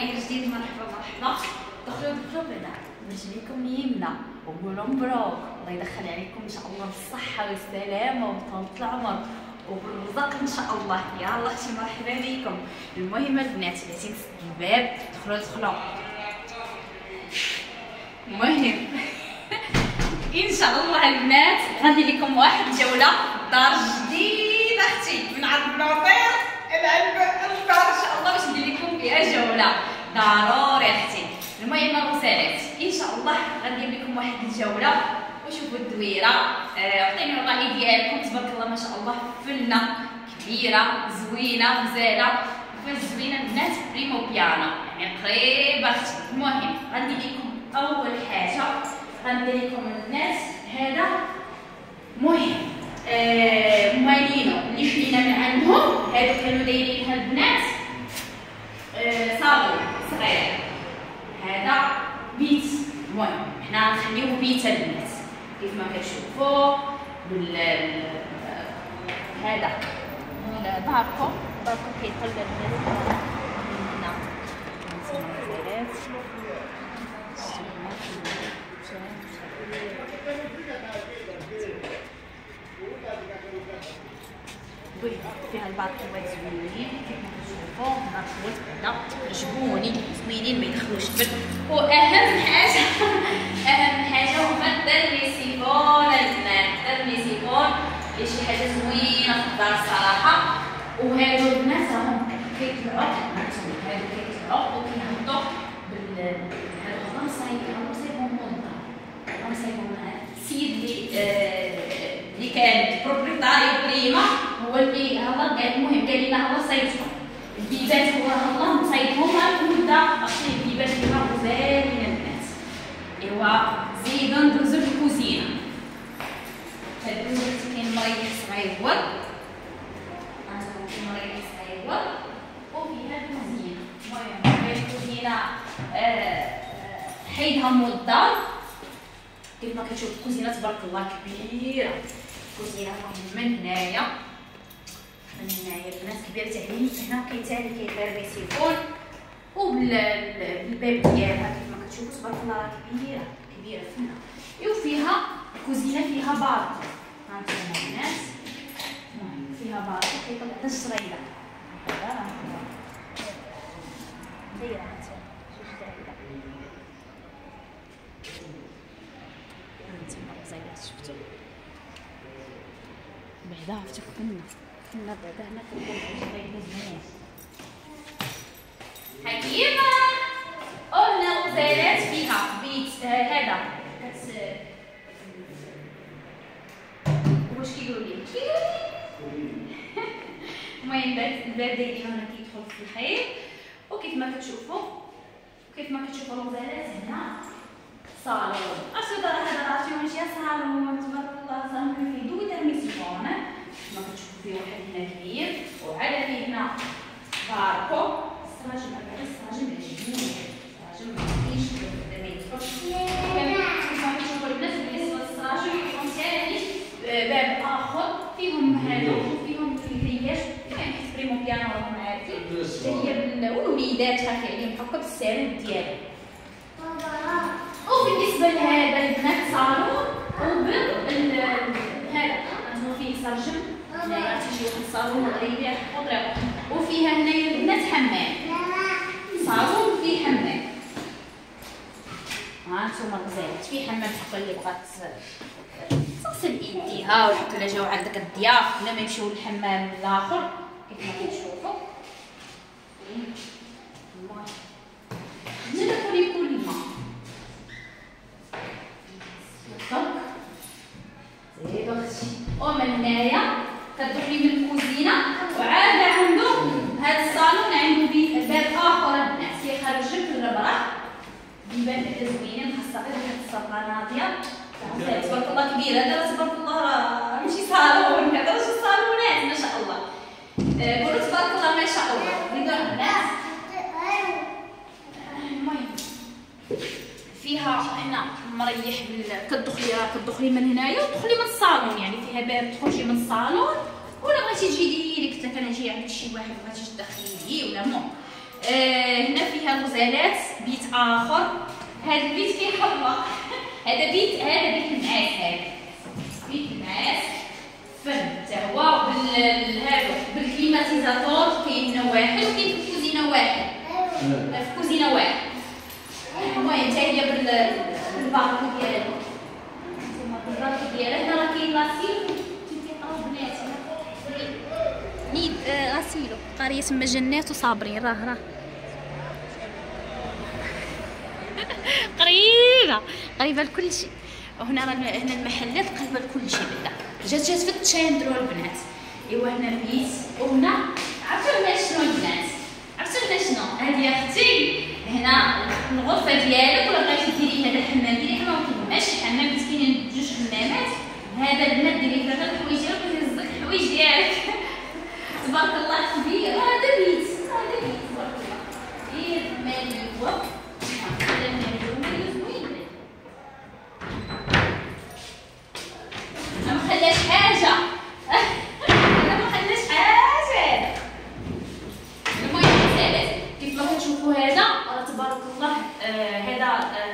حي جديد مرحبا مرحبا. دخلوا دخلوا بعدا رجليكم اليمنى وقولوا مبروك. الله يدخل عليكم إن شاء الله بالصحة والسلامة وطول العمر. وبالرزق إن شاء الله. يلا أختي مرحبا بكم. المهم البنات اللي تنسد الباب دخلوا دخلوا. المهم. إن شاء الله البنات غندير لكم واحد الجوله دار جديد أختي من عند النوطير إلى الدار إن شاء الله جوله ضروري أختي المهم الرسالات إن شاء الله غندير لكم واحد الجولة وشوفوا الدويرة. آه، عطيني آه الراي ديالكم تبارك الله ما شاء الله فنة كبيرة زوينة غزاله فاش زوينة البنات بريمو بيانو يعني قريبة أختي. المهم غندير لكم أول حاجة. غندير لكم الناس هذا مهم. آه مالينو اللي شرينا من عندهم هادو كانوا دايرينها البنات آه صابون صغير هذا بيت المهم حنا نخليوه بيت البنات كيف ما كتشوفوا بال هذا. باركو. باركو كيطلع الناس؟ هنا فيها الباطوات زوينين. كيف ما كتشوفوا الباطوات بعدا عجبوني زوينين ما يدخلوش البرد وأهم حاجة اهم حاجة هما الدريسيفون البنات الدريسيفون اللي شي حاجة زوينه في الدار الصراحه وهادو البنات راهم كيطلعوا هادو كيطلعوا وكيهبطوا بال هادو هما مصايبين هما مصايبهم موضه هما مصايبهم السيد اللي آه، اللي كان بروبريتاري بريما هو اللي الله قال المهم قال لنا هو صيدهم البيبات هو الله مصيدهم مده اصلي البيبات فيها غزالين البنات ايوا زيدو ندوزو للكوزينه كدوزو كاين مريح صغيور كاين مريح صغيور وفيها الكوزينه المهم الكوزينه آه، آه، حيدها موضه كيف ما كتشوف الكوزينه تبارك الله كبيره الكوزينه من هنايا من هنايا البنات كبيره تاعي هنا كيتالي كيدار ريسيفون وبالباب ديالها كيف ما كتشوفوا تبارك الله كبيره كبيره فينا وفيها الكوزينه فيها باركو هانتوما المهم فيها باركو كيطلع حتى الشريده دايره شفتوا بعدا عرفتوا كنا كنا بعدا هنا كنقول حكيمة قلنا غزالات فيها بيت آه هذا كيقولوا لي كيقولوا لي المهم الباب دايرين هنا كيدخل في الحيط وكيف ما كتشوفوا كيف ما كتشوفوا الغزالات هنا صالون اشو دار هذا راسي ماشي صالون تبارك الله صالون فيه دو ترميسيون ما كتشوفوا فيه واحد هنا كبير وعلى فيه هنا باركو السراجم هذا السراجم عجبني السراجم مكاينش ما يدخلش كيف ما كتشوفوا البنات بالنسبة للسراجم فيهم ثاني باب اخر فيهم هادو فيهم الكرياج كان كيسبريمو بيانو راكم عارفين والوليدات هكا عليهم هكا بالسارد ديالهم وبالنسبه لهذا البنات صالون وبال هذا هو فيه سرجم هنايا تيجي واحد الصالون غريب طريقه وفيها هنايا البنات حمام. صالون فيه حمام. ها أنتم غزالات فيه حمام حتى اللي بغات تغسل ايديها ولا جاو عندك الضياف ولا ما يمشيو للحمام الآخر؟ كيف ما كتشوفوا كبيره هذا تبارك الله راه ماشي صالون هذا ماشي صالونات ما شاء الله تبارك الله ما شاء الله رضا الناس المهم فيها هنا مريح كتدخلي كتدخلي من هنايا وتدخلي من الصالون. يعني فيها باب تخرجي من الصالون ولا بغيتي تجي ديريكت مثلا أنا جاي عند شي واحد بغيتي تدخلي ولا مو آه هنا فيها غزالات بيت آخر. هذا البيت فيه حظه هذا بيت هذا بيت النعاس هذا بيت النعاس فهمت هو بال هذا بالكليماتيزاتور كاين هنا واحد وكاين في الكوزينه واحد في الكوزينه واحد المهم حتى هي بالباكو ديالها الباكو ديالها هنا راه كاين لاسيل نيد قريه تما جنات وصابرين راه راه. قريبة قريبة لكل شيء. راه هنا المحلات قريبة لكل شيء بعدا. جات جات في ال centro البنات. إيوا هنا بيت وهنا عرفتوا هنا شنو البنات؟ عرفتوا هنا شنو؟ هذه أختي هنا الغرفة ديالك ولا بغيتي ديري هذا الحمام؟ ديري حمام ماشي حمام كاينين جوج حمامات. هذا البنات ديري فيها الحوايج ديالك الحوايج ديالك تبارك الله كبير هذا بيت هذا بيت تبارك الله غير مالي هو ما خلاش حاجة ما خلاش حاجة المهم سالت كيف ما كتشوفوا هذا راه تبارك الله آه هذا آه،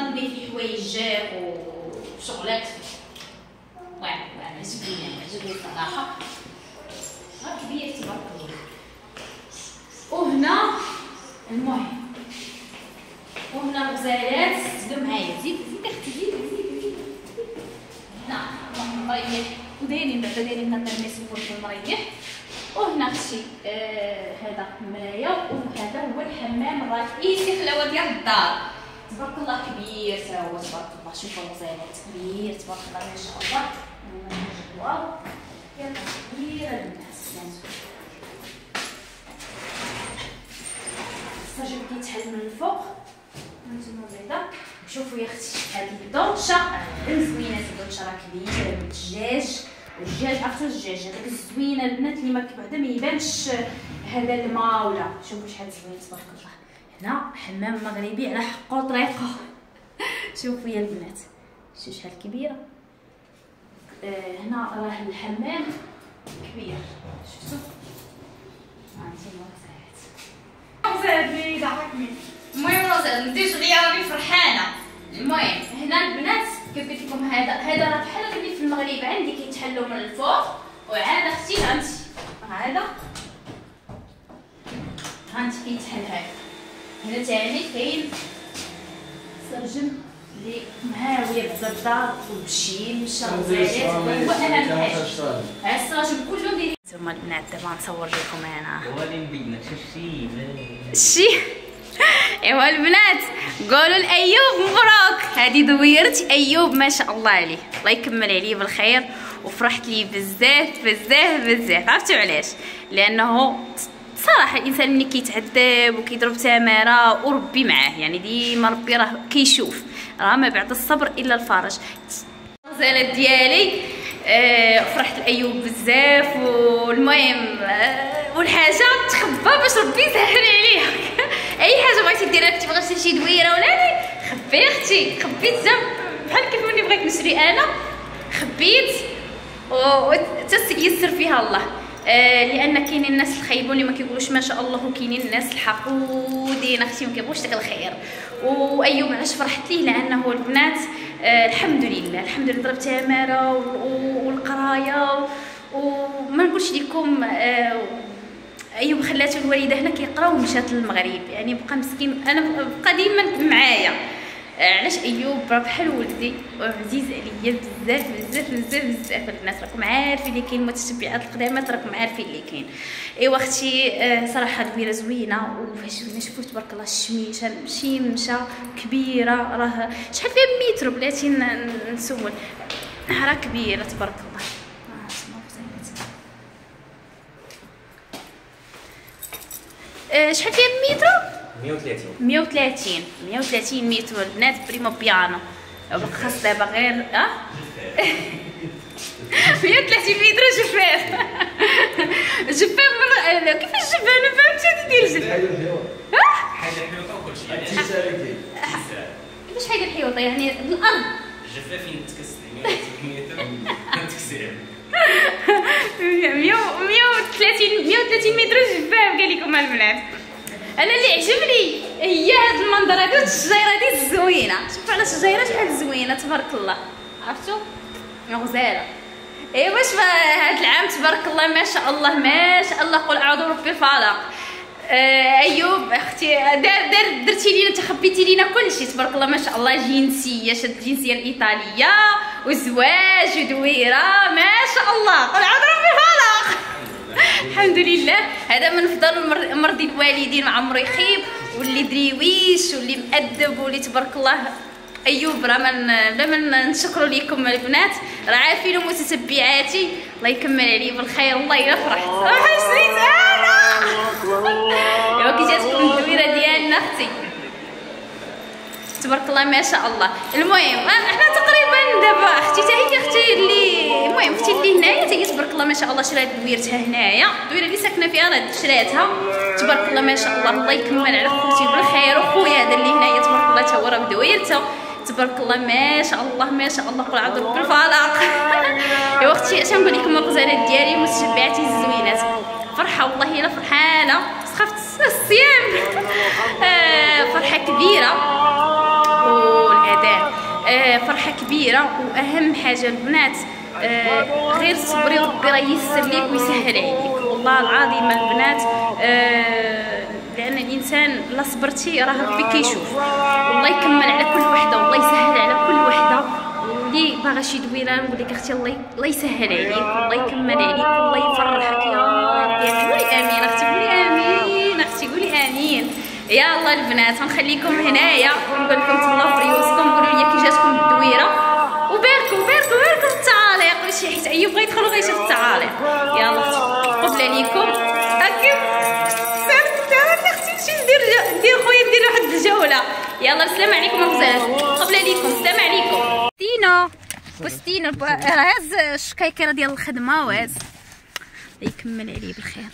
المهم بدا تبني فيه حوايج وشغلات واعر واعر عجبني عجبني الصراحه راه كبير تبارك الله وهنا المهم وهنا الغزالات زيدوا معايا زيد زيد أختي زيد زيد زيد هنا المريح ودايرين بعدا دايرين هنا ترميس في المريح وهنا أختي آه هذا المرايه وهذا هو الحمام الرئيسي خلاوه ديال الدار تبارك الله كبير تا هو تبارك الله شوفوا الغزالات كبير تبارك الله ما شاء الله. واو يلا كبيرة الناس. السجل كيتحل من الفوق. هانتوما بعدا شوفوا يا أختي هاد الدوشه زوينة هاد الدوشه راه كبيره بالدجاج والدجاج عرفتوا الدجاج؟ هذاك الزوينة البنات اللي ما بعدا ما يبانش هذا الماء ولا. شوفوا شحال زوين تبارك الله. هنا حمام مغربي على حقه طريقه شوفوا يا البنات شوفوا شحال كبيرة. آه هنا راه الحمام كبير. شفتوا؟ هانتوما زاد لي ضحكني المهم راه ندير شغيه راني فرحانة. المهم هنا البنات كيف قلت لكم هذا هذا راه بحال اللي في المغرب عندي كيتحلوا من الفوق. وعاد أختي هانتي. هذا. هانتي كيتحل هذا. هنا تاني كاين سرجم اللي مهاويه بالدار وبالشيمشه وزيت هو أهم حاجة. ها السراجم كلهم دايرين ثم البنات دابا نصور لكم أنا شي شي إيوا البنات قولوا لأيوب مبروك. هذه دويرت أيوب ما شاء الله عليه. الله يكمل عليه بالخير وفرحت لي بزاف بزاف بزاف. عرفتوا علاش؟ لأنه صراحة الإنسان ملي كيتعذب وكيضرب تماره وربي معاه يعني ديما ربي راه كيشوف راه ما بعد الصبر إلا الفرج. الغزالات ديالي آه فرحت لأيوب بزاف والمهم آه والحاجة تخبى باش ربي يسهل عليها. أي حاجة بغيتي ديرها أختي بغيتي شي دويرة ولا خبي أختي خبيت زعما بحال كيف ملي بغيت نشري أنا خبيت وتيسر فيها الله. آه لأن كاينين الناس الخايبون اللي ما كيقولوش ما شاء الله وكاينين الناس الحقودين أختي ما كيبغوش داك الخير. وأيوب علاش فرحت ليه؟ لأنه البنات آه الحمد لله الحمد لله ضربت تماره والقراية وما نقولش لكم آه أيوب خلاته الوالدة هنا كيقرا ومشات للمغرب. يعني بقى مسكين أنا بقى ديما معايا. علاش ايوب راه بحال ولدي؟ وعزيز عليا بزاف بزاف بزاف بزاف. الناس راكم عارفين اللي كاين متشبعات القدامات راكم عارفين اللي كاين. ايوا أختي صراحة دويره زوينة. وفاش شوفوا تبارك الله الشميشة مشيمشه كبيرة راه شحال فيها متر بلاتي نسول. راه كبيرة تبارك الله. شحال فيها متر؟ 130 130 130 متر البنات بريمو بيانو بالخاص دابا غير آه 130 متر جفاف جفاف من كيفاش جفاف أنا فهمت هادي ديال جفاف حاجة حلوة وكل شيء شحال ديال الحيوطه يعني الأرض جفافين تكس 100 متر تكسير 130 130 متر جفاف قال لكم البنات أنا اللي عجبني هي هاد المنظر هذا الشجيره دي الزوينه شوفوا على الشجيرة شحال زوينة تبارك الله. عرفتوا غزاله ايوا واش هاد العام تبارك الله ما شاء الله ما شاء الله. قل أعوذ برب الفلق. آه أيوب أختي دار دار درتي لينا تخبيتي لينا كل شيء تبارك الله ما شاء الله. جنسية شد الجنسية الإيطالية وزواج ودويرة ما شاء الله. قل أعوذ برب الفلق. الحمد لله. هذا من فضل مرضي الوالدين مع عمرو يخيب واللي دريويش واللي مؤدب واللي تبارك الله أيوب. راه من بلا ما نشكروا لكم البنات. راه عارفين متتبعاتي. الله يكمل عليه بالخير والله الا فرحت راه شريت أنا. ايوا كي جاتكم الدويرة ديالنا أختي تبارك الله ما شاء الله. المهم إحنا تقريبا دابا أختي حتى هي أختي اللي المهم أختي اللي هنايا حتى تبارك الله ما شاء الله شرات دويرتها هنايا. الدويره اللي ساكنة فيها راه شراتها. تبارك الله ما شاء الله الله يكمل على خوتي بالخير. وخويا هذا اللي هنايا تبارك الله تا هو راه بدويرته تبارك الله ما شاء الله ما شاء الله قول عبد رب الفلق يا أختي اش نقول لكم الغزالات ديالي متشبعاتي الزوينات. فرحة والله إلا فرحانة. خفت الصيام آه فرحة كبيرة. فرحة كبيرة وأهم حاجة البنات آه غير صبري ربي راه ييسر ليك ويسهل عليك. والله العظيم البنات آه لأن الإنسان لا صبرتي راه ربي كيشوف. والله يكمل على كل وحدة والله يسهل على كل وحدة. اللي باغا شي دويرة نقول لك أختي الله الله يسهل عليك. والله يكمل عليك والله يفرحك. يا ربي قولي آمين أختي قولي آمين أختي قولي آمين. الله البنات غنخليكم هنايا ونقول لكم تهلاو في ريوسكم. يلا السلام عليكم غزال قبل عليكم السلام عليكم. ستينو وستينو هاز الشكايكره ديال الخدمة وهاز يكمل عليه بالخير.